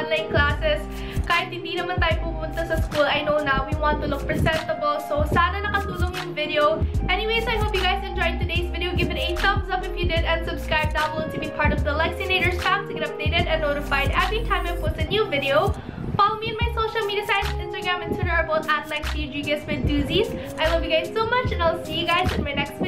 Online classes. Kahit hindi naman tayo pupunta sa school, I know now we want to look presentable. So, sana nakatulong yung video. Anyways, I hope you guys enjoyed today's video. Give it a thumbs up if you did and subscribe down below to be part of the Lexinators fam to get updated and notified every time I post a new video. Follow me on my social media sites, Instagram and Twitter are both at Lexy Rodriguez with doozies. I love you guys so much and I'll see you guys in my next